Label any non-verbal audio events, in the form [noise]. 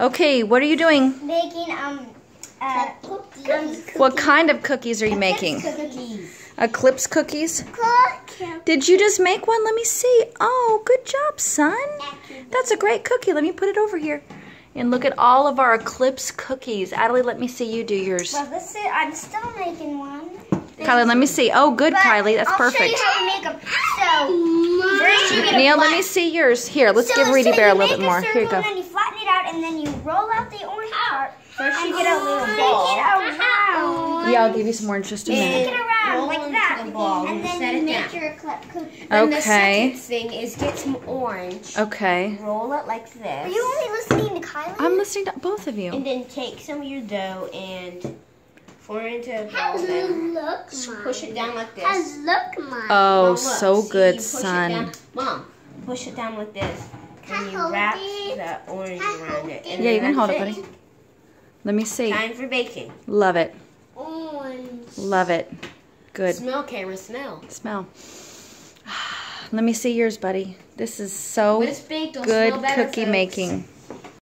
Okay, what are you doing? Making um uh cookies. What kind of cookies are you making? Cookies. Eclipse cookies? Cookies. Did you just make one? Let me see. Oh, good job, son. That's a great cookie. Let me put it over here. And look at all of our Eclipse cookies. Adelie, let me see you do yours. Well, this is I'm still making one. Kylie, let me see. Oh, good, But Kylie. That's I'll perfect. show you how to make them. So first you get a Neil, let me see yours. Here, let's so, give Reedy Bear a little bit more. Here you go. And then you flatten it out, and then you roll out the orange part. First you and get a little make ball. it around. Yeah, I'll give you some more in just a Make it around roll like into that, the ball and and then set you it make down. your clip cookie. Then the Okay. second thing is get some orange. Okay. Roll it like this. Are you only listening to Kylie? I'm listening to both of you. And then take some of your dough and form it into a ball. Then look, push it down like this. look, mom. Oh, Mom, look. so See, you good, push son. Mom, push it down like this. And you wrap it? the orange around it. it? And Yeah, you can hold it, buddy. Let me see. Time for baking. Love it. Orange. Love it. Good. Smell, camera, smell. Smell. [sighs] Let me see yours, buddy. This is so When it's baked, it'll good smell better, cookie folks. making.